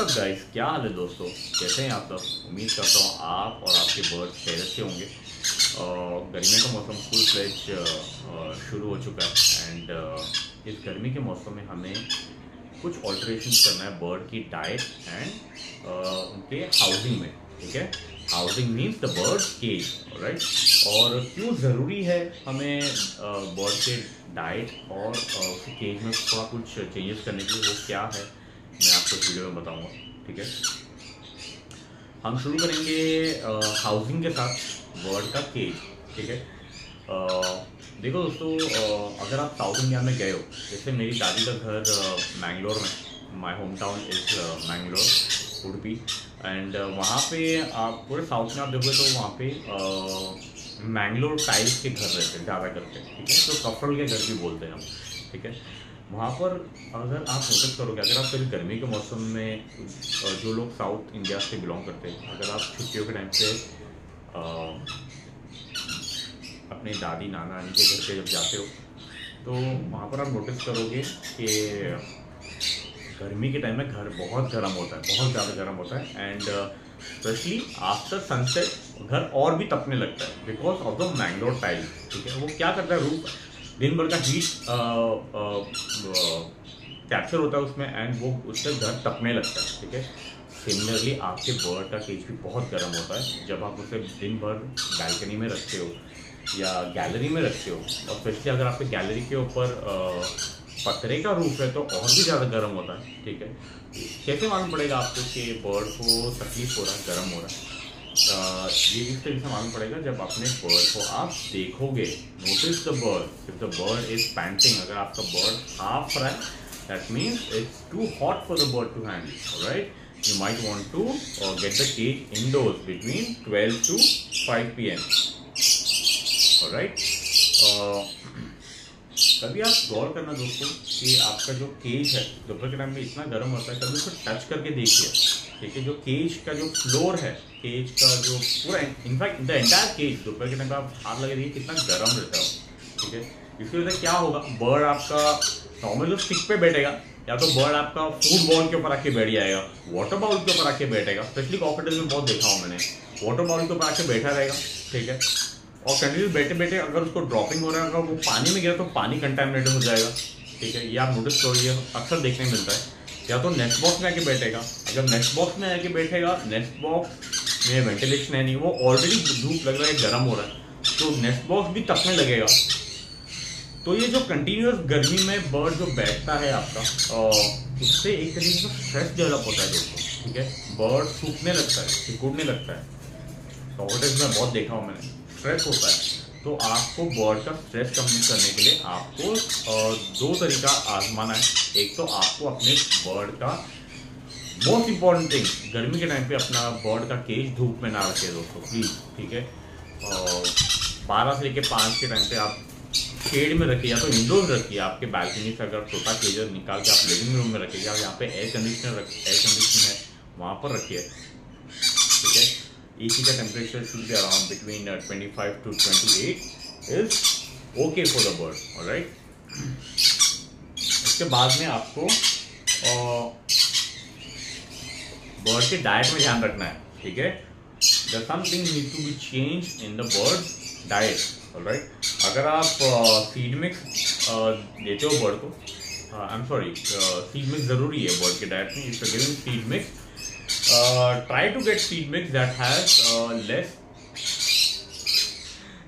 WhatsApp guys क्या हाल है दोस्तों? कैसे हैं आप सब? उम्मीद करता हूँ आप और आपके बर्ड खैरियत से होंगे। गर्मी का मौसम फुल फ्लेज शुरू हो चुका है एंड इस गर्मी के मौसम में हमें कुछ ऑल्ट्रेशन करना है बर्ड की डाइट एंड उनके हाउसिंग में, ठीक है? Housing means the bird cage right और क्यों ज़रूरी है हमें बर्ड के डाइट और उसके केज में थोड़ा कुछ चेंजेस करने के लिए, वो क्या है? इस वीडियो में बताऊँगा, ठीक है? हम शुरू करेंगे हाउसिंग के साथ वर्ड का केज ठीक है? देखो दोस्तों अगर आप साउथ इंडिया में गए हो, जैसे मेरी दादी का घर मैंगलोर में my home town is Mangalore Udupi and वहाँ पे आप पूरे साउथ में आप देखोगे तो वहाँ पे मैंगलोर टाइल्स के घर रहते हैं, ज़्यादा करके, ठीक है? तो कफल के घर भी बोलते हैं हम, ठीक है? वहाँ पर अगर आप नोटिस करोगे, अगर आप कभी गर्मी के मौसम में जो लोग साउथ इंडिया से बिलोंग करते हैं, अगर आप छुट्टियों के टाइम पे अपने दादी, नाना नानी के घर पे जब जाते हो तो वहाँ पर आप नोटिस करोगे कि गर्मी के टाइम में घर बहुत गर्म होता है, बहुत ज़्यादा गर्म होता है एंड स्पेशली आफ्टर सनसेट घर और भी तपने लगता है because of the Mangalore tile ठीक है? वो क्या करता है रूप दिन भर का हीट कैप्चर होता है उसमें एंड वो उससे घर तपने लगता है, ठीक है? सिमिलरली आपके बर्ड का केज भी बहुत गर्म होता है। जब आप उसे दिन भर बैल्कनी में रखते हो या गैलरी में रखते हो और स्पेशली अगर आपके गैलरी के ऊपर पतरे का रूप है तो और भी ज़्यादा गर्म होता है, ठीक है? कैसे मालूम पड़ेगा आपको कि बर्ड को तकलीफ़ हो रहा है, गर्म हो रहा है। ये से मालूम पड़ेगा? जब अपने बर्ड को आप देखोगे notice the bird if the bird is panting अगर आपका बर्ड हाफ़ रहा है too hot for the bird to handle all right you might want to uh, get the cage indoors between 12 to 5 pm all right uh, कभी आप गौर करना दोस्तों कि आपका जो केज है दोपहर के टाइम में इतना गर्म होता है कभी उसको टच करके देखिए। ठीक है, जो केज का जो फ्लोर है केज का जो पूरा इनफैक्ट द एंटायर केज दोपहर के टाइम पर आप हाथ लगे देखिए कितना गर्म रहता है ठीक है? इसकी वजह से क्या होगा बर्ड आपका नॉर्मल जो स्टिक पे बैठेगा, या तो बर्ड आपका फ़ूड बॉल के ऊपर आके बैठ जाएगा वाटर बाउल के ऊपर आके बैठेगा स्पेशली कॉकटेल में बहुत देखा हूँ मैंने वाटर बाउल के ऊपर आके बैठा रहेगा, ठीक है? और कंटिन्यू बैठे बैठे अगर उसको ड्रॉपिंग हो रहा है, अगर वो पानी में गिरा तो पानी कंटेमिनेटेड हो जाएगा, ठीक है? ये आप नोटिस करो ये अक्सर देखने मिलता है। या तो नेक्स्ट बॉक्स में आके बैठेगा। जब नेक्स्ट बॉक्स में आके बैठेगा नेक्स्ट बॉक्स में वेंटिलेशन है नहीं, वो ऑलरेडी धूप लग रहा है, गर्म हो रहा है। तो नेक्स्ट बॉक्स भी तपने लगेगा। तो ये जो कंटिन्यूस गर्मी में बर्ड जो बैठता है आपका उससे एक तरीके का स्ट्रेस डेवलप होता है दोस्तों, ठीक है? बर्ड सूखने लगता है, सिकुड़ने लगता है। टॉयलेट में बहुत देखा हूँ मैंने। स्ट्रेस होता है। तो आपको बर्ड का स्ट्रेस कम करने के लिए आपको दो तरीका आजमाना है। एक तो आपको अपने बर्ड का मोस्ट इंपॉर्टेंट थिंग गर्मी के टाइम पे अपना बर्ड का केज धूप में ना रखे दोस्तों। प्लीज़ ठीक है? और बारह से लेके पाँच के टाइम पे आप शेड में रखिए या तो इंडोर रखिए। आपके बालकनी से अगर छोटा केजर निकाल के आप लिविंग रूम में रखिए या यहाँ पे एयर कंडीशनर रख एयर कंडीशनर है वहाँ पर रखिए। AC का temperature should be around between uh, 25 to 28 is okay for the bird alright? इसके बाद में आपको बर्ड के डाइट में ध्यान रखना है ठीक है? The something need to be change in the bird diet right अगर आप फ़ीड uh, मिक्स uh, देते हो बर्ड को I am sorry feed mix ज़रूरी है बर्ड के डाइट में if you giving feed mix uh, try to get feed mix that has uh, less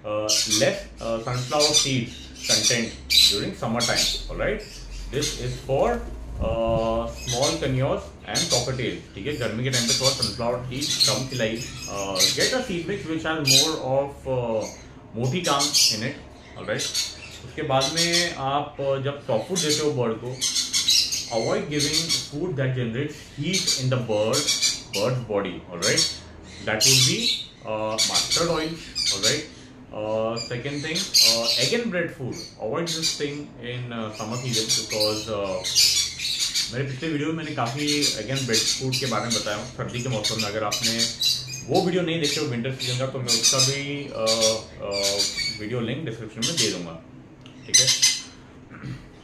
uh, less uh, sunflower seeds content during summertime all right this is for uh, small conures and cockatiel ठीक है गर्मी के time पे थोड़ा sunflower seed कम खिलाई get a seed mix which has more of मोटी काम इन इट ऑलराइट उसके बाद में आप जब सॉफ्ट फ़ूड देते हो बर्ड को avoid giving food that generates heat in the bird bird's body all right that would be uh, mustard oil all right uh, second thing uh, egg and bread food. Avoid this thing in uh, summer season because uh, मेरे पिछले video में मैंने काफ़ी again bread food के बारे में बताया हूँ सर्दी के मौसम में। अगर आपने वो वीडियो नहीं देखे हो विंटर सीज़न का तो मैं उसका भी आ, आ, वीडियो लिंक डिस्क्रिप्शन में दे दूँगा ठीक है?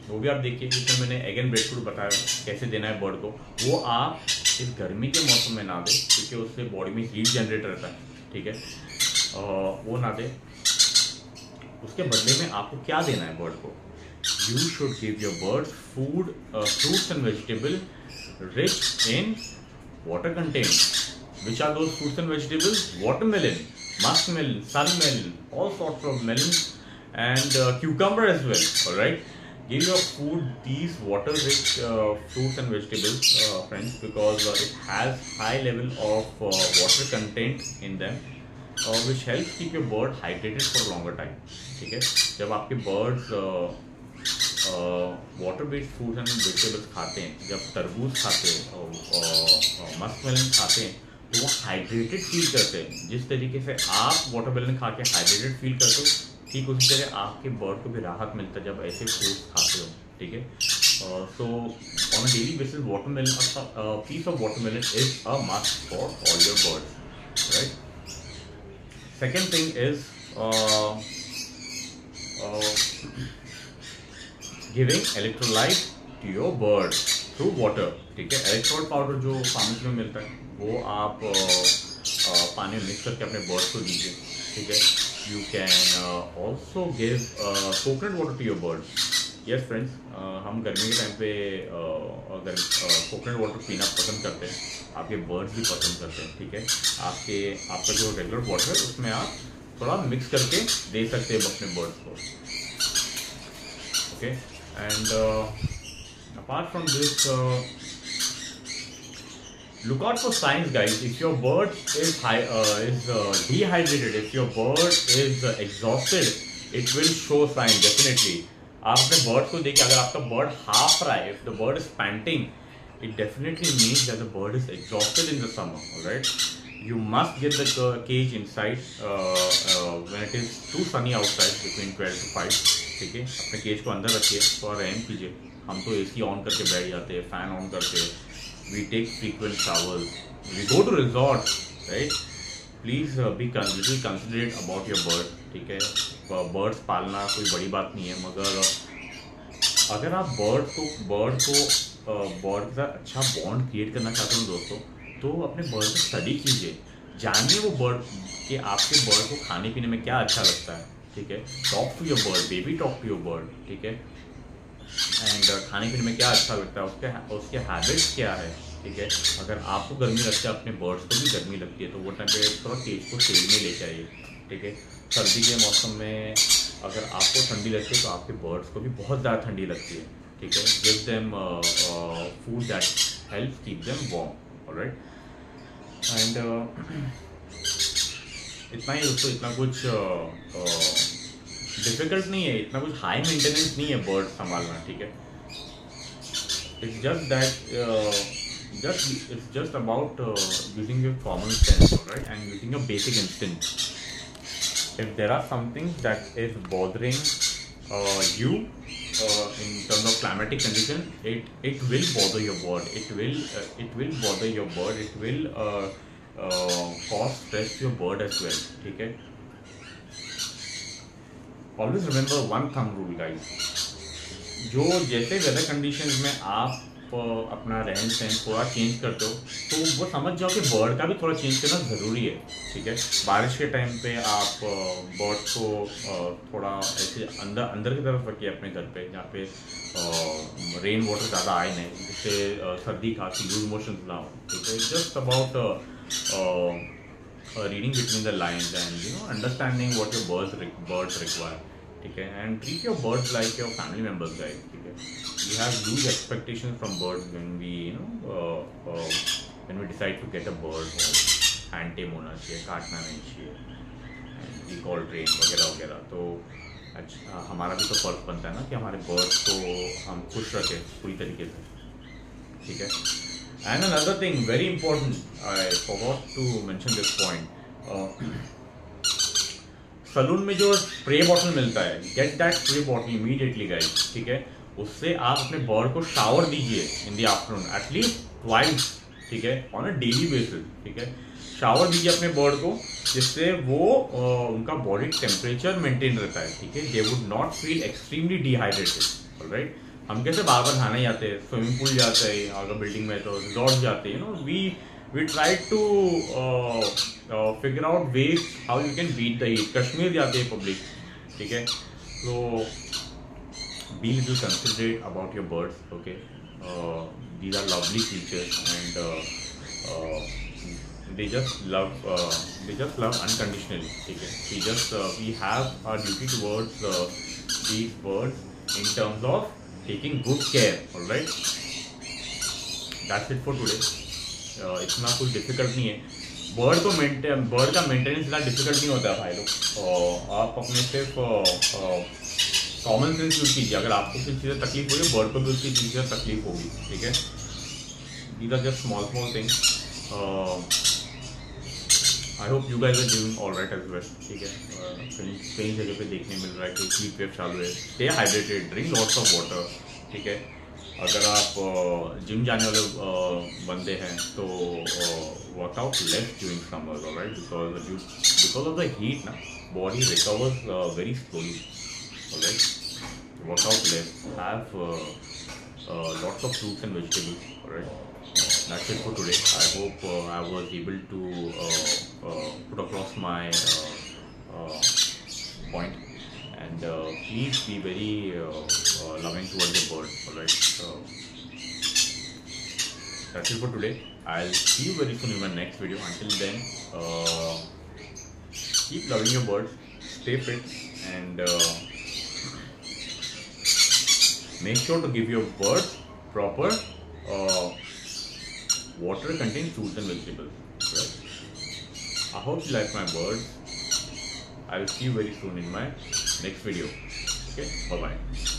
वो भी आप देखिए जिसमें मैंने एगेन ब्रेड फ्रूट बताया कैसे देना है बर्ड को। वो आप सिर्फ़ गर्मी के मौसम में ना दे, क्योंकि उससे बॉडी में हीट जनरेट रहता है, ठीक है? वो ना दे। उसके बदले में आपको क्या देना है बर्ड को? You should give your bird food fruits and vegetable rich in water content which are those fruits and vegetable watermelon musk melon sun melon all sorts of melon and cucumber as well right give your food these water rich uh, fruits and vegetables uh, friends because uh, it has high level of uh, water content in them uh, which helps keep your bird hydrated for longer time ठीक है जब आपके birds water based fruits and vegetables खाते हैं जब तरबूज खाते हैं मस्क मेलन खाते हैं तो वो हाइड्रेटेड फील करते हैं जिस तरीके से आप वाटर मेलन खा के हाइड्रेटेड फील करते हो ठीक उसी तरह आपके बर्ड को भी राहत मिलता है जब ऐसे फ्रूट्स खाते हो, ठीक है? So on daily basis water melon piece of water melon is a must for all your bird right second thing is giving electrolyte to your bird through water ठीक है? इलेक्ट्रोल पाउडर जो pharmacy में मिलता है, वो आप पानी में मिक्स करके अपने बर्ड को दीजिए, ठीक है? You can uh, also give uh, coconut water to your birds. Yes friends uh, हम गर्मी के टाइम पे uh, अगर कोकोनट uh, वाटर पीना पसंद करते हैं आपके बर्ड्स भी पसंद करते हैं ठीक है? आपके आपका जो रेगुलर वाटर है उसमें आप थोड़ा मिक्स करके दे सकते हैं अपने बर्ड्स को okay and apart from this look out for signs guys if your bird is high uh, is uh, dehydrated if your bird is uh, exhausted it will show sign definitely आप अपने बर्ड को देखिए अगर आपका bird half रहा है bird is panting it definitely means that the bird is exhausted in the summer all right you must get the cage inside uh, uh, when it is too sunny outside between 12 to 5 ठीक है अपने cage को अंदर रखिए थोड़ा रहम कीजिए हम तो एसी ऑन करके बैठ जाते हैं फ़ैन ऑन करके we take frequent showers, we go to resort, right? Please be little considerate about your bird ठीक है बर्ड्स पालना कोई बड़ी बात नहीं है मगर अगर आप बर्ड को बर्ड को बर्ड के साथ अच्छा बॉन्ड क्रिएट करना चाहते हो दोस्तों तो अपने बर्ड को स्टडी कीजिए। जानिए वो बर्ड कि आपके बर्ड को खाने पीने में क्या अच्छा लगता है ठीक है? Talk to your bird baby talk to your bird ठीक है? एंड uh, खाने पीने में क्या अच्छा लगता है? उसके उसके हैबिट्स क्या है? ठीक है? अगर आपको गर्मी लगती है अपने बर्ड्स को भी गर्मी लगती है तो वो टाइम पे थोड़ा केज को शेड में ले जाइए। ठीक है? सर्दी के मौसम में अगर आपको ठंडी लगती है तो आपके बर्ड्स को भी बहुत ज़्यादा ठंडी लगती है। ठीक है? Give them food that help keep them warm right and इतना ही दोस्तों इतना कुछ uh, uh, डिफ़िकल्ट नहीं है, इतना कुछ हाई मेंटेनेंस नहीं है बर्ड संभालना, ठीक है? It's just that just it's just about using your common sense right and using your basic instant if there are something that is bothering you in term of climatic condition it it will bother your bird it will it will bother your bird it will cause stress your bird as well ठीक है always remember one thumb rule guys जो जैसे weather conditions में आप अपना रहन सहन थोड़ा चेंज करते हो तो वो समझ जाओ कि बर्ड का भी थोड़ा चेंज करना ज़रूरी है, ठीक है? बारिश के टाइम पे आप बर्ड को थोड़ा ऐसे अंदर अंदर की तरफ़ रखिए अपने घर पे, जहाँ पे रेन वाटर ज़्यादा आए नहीं, जिससे सर्दी, खांसी लूज मोशन ना हो, ठीक है? Just about reading between the lines and you know understanding what your birds birds require ठीक है? And treat your bird like your family members like ठीक है? We have huge expectation from bird when we you know when we decide to get a bird hand tame होना चाहिए, काटना नहीं चाहिए। Recall train वगैरह वगैरह। तो अच्छा हमारा भी तो फ़र्ज़ बनता है ना कि हमारे बर्ड्स को हम खुश रखें पूरी तरीके से। ठीक है? And another thing very important I forgot to mention this point salon में जो स्प्रे बॉटल मिलता है get that spray bottle immediately guys ठीक है? उससे आप अपने बर्ड को शावर दीजिए in the afternoon at least twice ठीक है? ऑन अ डेली बेसिस ठीक है? शावर दीजिए अपने बर्ड को जिससे वो आ, उनका बॉडी टेम्परेचर मेंटेन रहता है ठीक है? They would not feel extremely dehydrated right हम कैसे बार बार नहाने जाते हैं स्विमिंग पूल जाते हैं अगर बिल्डिंग में तो रिजॉर्ट जाते हैं no we we try to figure out ways how you can beat the heat Kashmir जाते हैं पब्लिक ठीक है तो be little considerate about your birds okay these are lovely creatures and uh, uh, they just love uh, they just love unconditionally okay we just uh, we have our duty towards uh, these birds in terms of taking good care all right that's it for today uh, इतना कुछ difficult नहीं है। Bird को bird का maintenance इतना difficult नहीं होता है भाई लोग। आप अपने सिर्फ़ कॉमन सेंस यूज़ कीजिए। अगर आपको किसी चीज़ें तकलीफ़ होगी बर्ड को भी उसकी चीज़ें तकलीफ़ होगी ठीक है? Are just small small things uh, I hope you guys are doing all right as ठीक है? कहीं कहीं जगह पे देखने मिल रहा है कि वेव चालू है। Stay hydrated drink lots of water ठीक है? अगर आप जिम जाने वाले बंदे हैं तो workout less during summer right because because of the heat ना body recover very slowly right workout less है lots of fruits and vegetables right That's it for today. I hope uh, I was able to uh, uh, put across my uh, uh, uh loving towards the bird all right so that's it for today i'll see you very soon in my next video until then keep loving your birds stay fit and make sure to give your bird proper uh, water contains fruits and vegetables. Right? I hope you like my birds. I will see you very soon in my next video. Okay, bye bye.